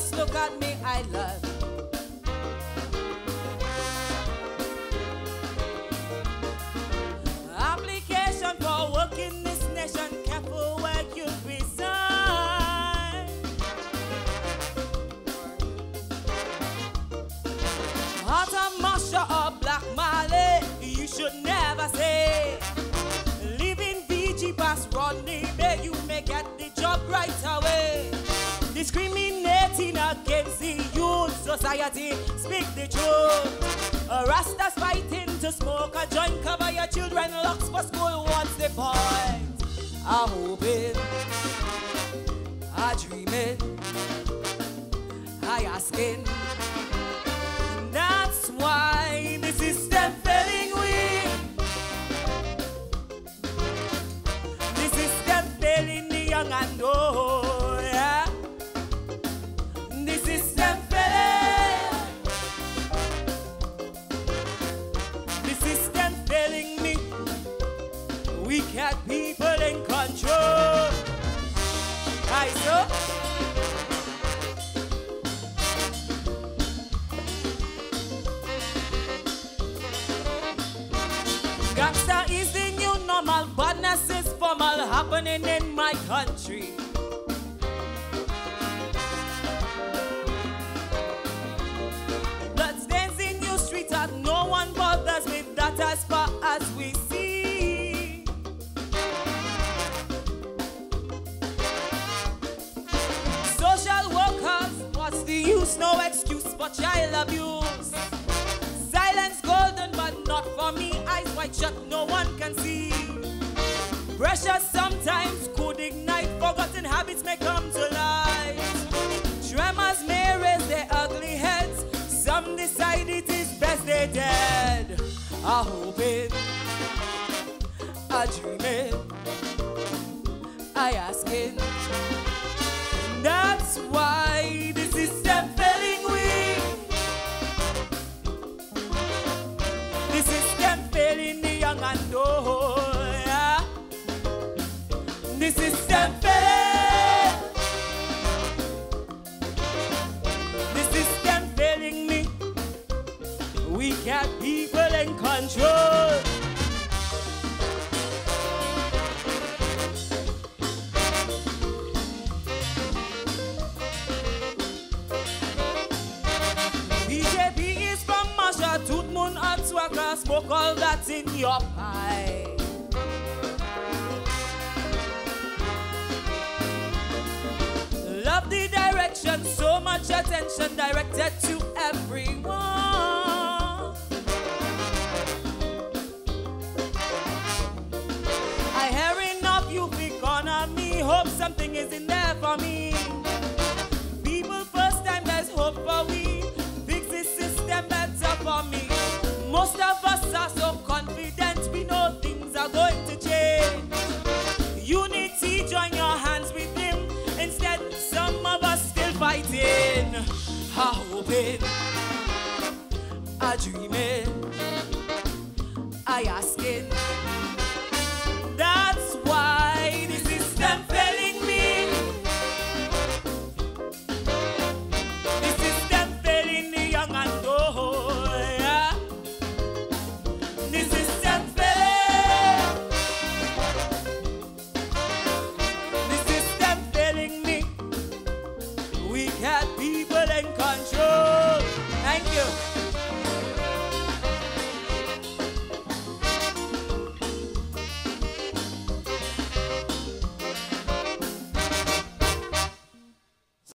just look at me, I love. Application for work in this nation, careful where you resign. Of Masha or Black Mali, you should never say. Society, speak the truth. A Rastas fighting to smoke a joint, cover your children, locks for school, what's the point? I'm hoping, I'm dreaming, I asking. That's why this is the system failing we. The system failing the young and old. Gangsta is the new normal, badness is formal happening in my country. Bloodstains in your street and no one bothers with that as far as we see. Social workers, what's the use? No excuse for child abuse. Shut, no one can see. Pressure sometimes could ignite. Forgotten habits may come to light. Tremors may raise their ugly heads. Some decide it is best they dead. I hope it, I dream it, I ask it. Control. BJP is from Masha, Tootmoon, and Swagger. Smoke all that's in your pie. Love the direction, so much attention directed to I hoping, I dreaming, I ask